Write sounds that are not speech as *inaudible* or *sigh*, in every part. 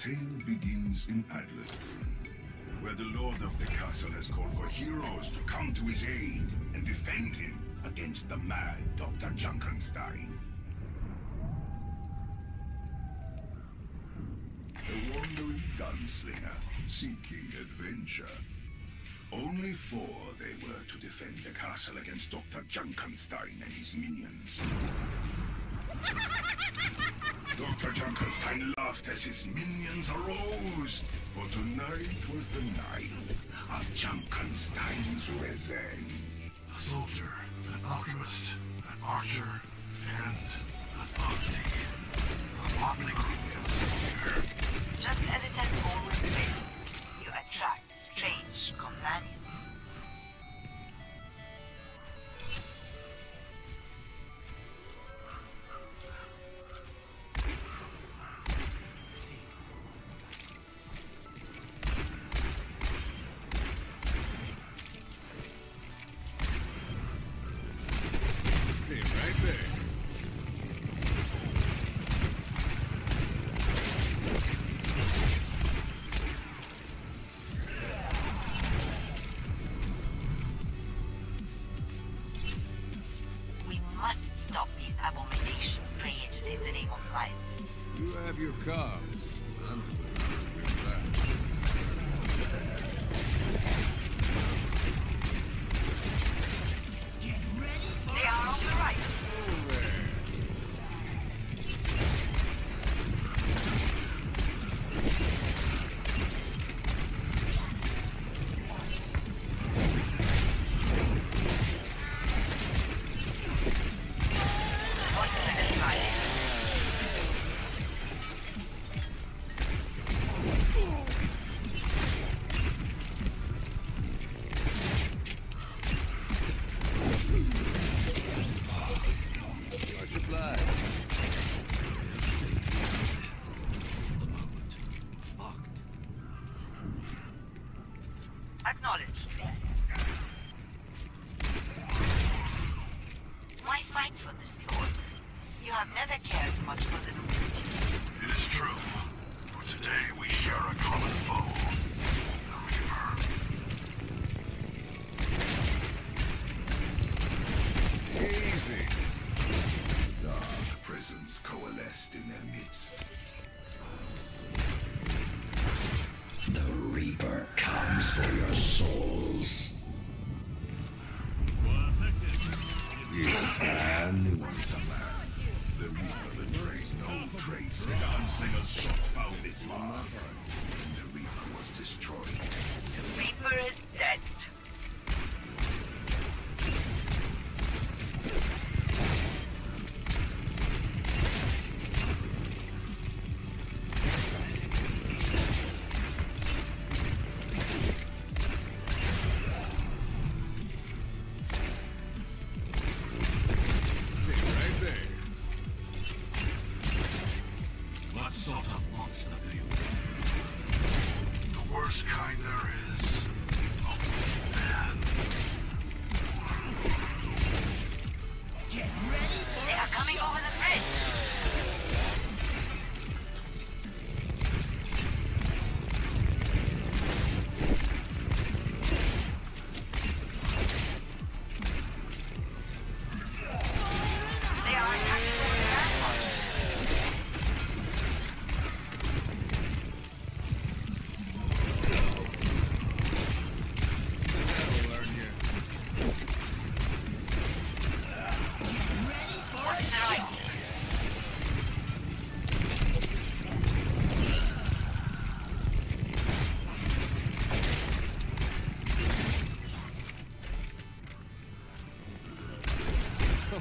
tale begins in Adlersbrunn, where the lord of the castle has called for heroes to come to his aid and defend him against the mad Dr. Junkenstein. A wandering gunslinger seeking adventure. Only four they were to defend the castle against Dr. Junkenstein and his minions. *laughs* Dr. Junkenstein laughed as his minions arose, for tonight was the night of Junkenstein's revenge. A soldier, an alchemist, an archer, and a motley. A motley Acknowledged.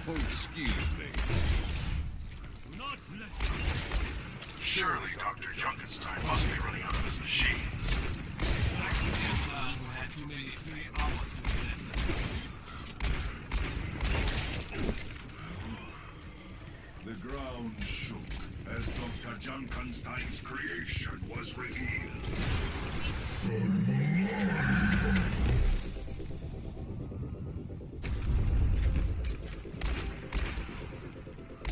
Oh, excuse me. Surely Dr. Junkenstein must be running out of his machines. The ground shook as Dr. Junkenstein's creation was revealed.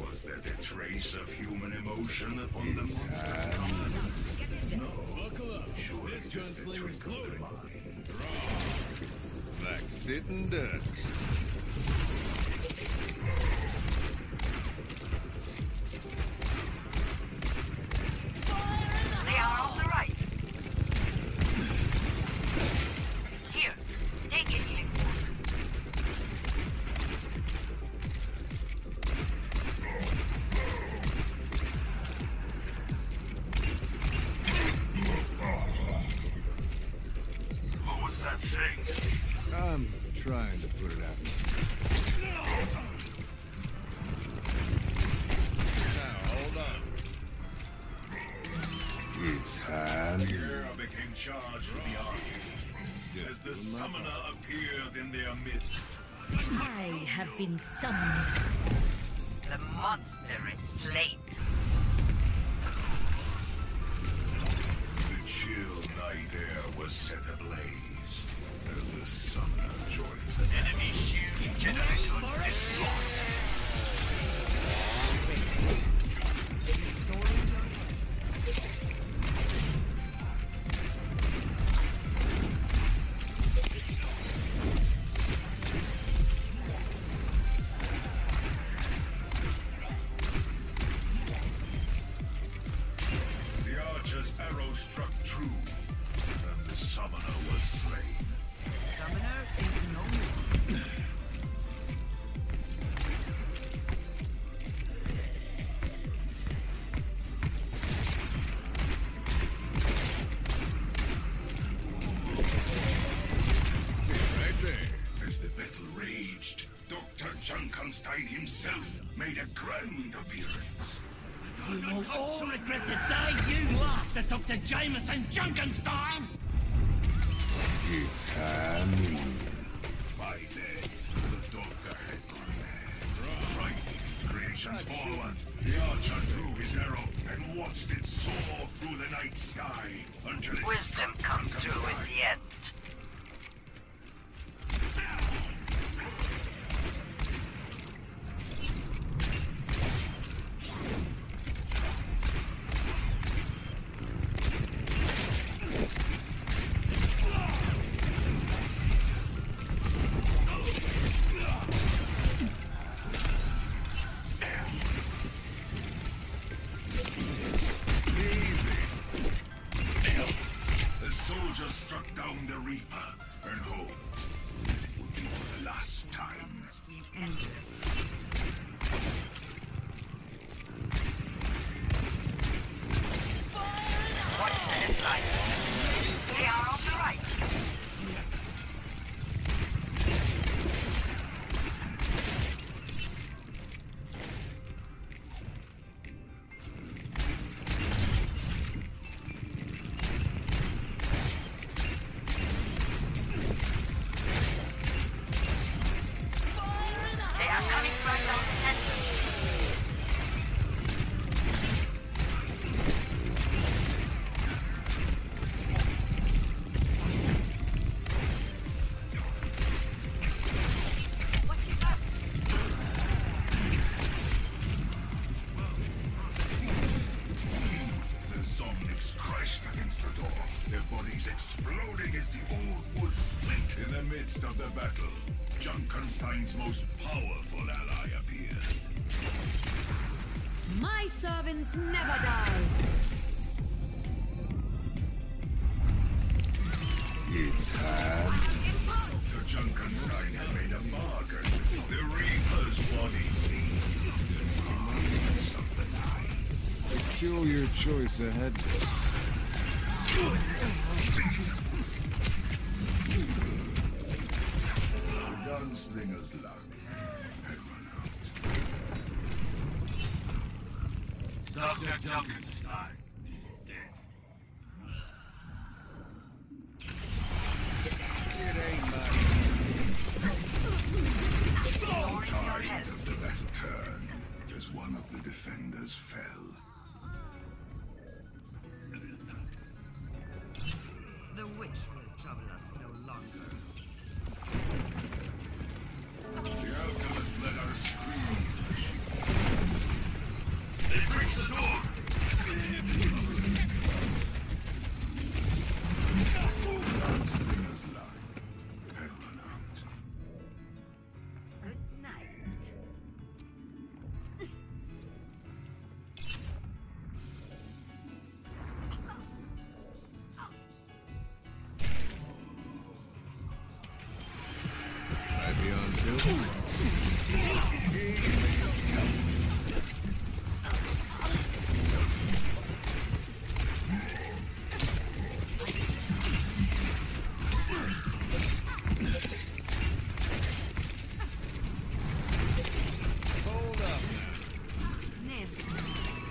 Was there the trace of human emotion upon the monster's countenance? Up. Surely This just a trick of the mind. Like sitting ducks. It's time. Here became charged with the arcade as the summoner appeared in their midst. I have been summoned. The monster is slain. The chill night air was set ablaze as the summoner The arrow struck true, and the summoner was slain. Summoner is no more. Right there. As the battle raged, Dr. Junkenstein himself made a grand appearance. You will all regret the day you laughed at Dr. Jamison Junkenstein! It's time. By then, the doctor had gone mad. Driving his creations forward, the archer drew his arrow and watched it soar through the night sky until it Wisdom comes through in Junkenstein. They are. Coming down the center. Their exploding as the old wood split in the midst of the battle. Junkenstein's most powerful ally appears. My servants never die. It's time. Dr. Junkenstein had made a bargain. The Reaper's body needs of the. Peculiar choice ahead. Gunslinger's luck had run out. Dr. Junkenstein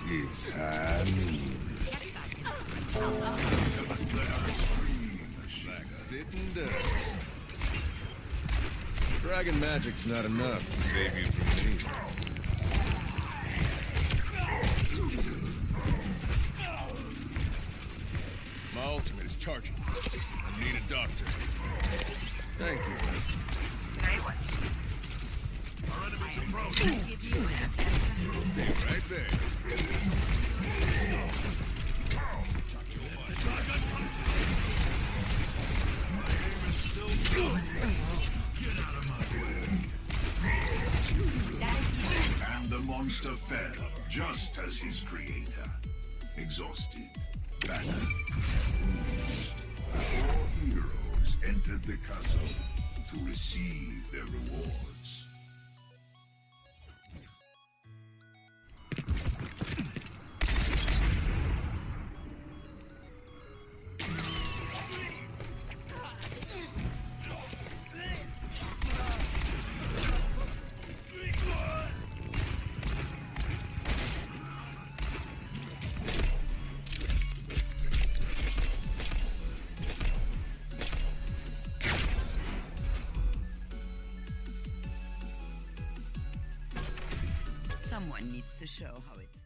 its hand. Like sitting ducks. Dragon magic's not enough to save you from me. My ultimate is charging. I need a doctor. Thank you. Very well. Stay right there. And the monster fell, just as his creator. Exhausted. Four heroes entered the castle to receive their rewards. Needs to show how it's